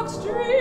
Peacocks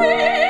There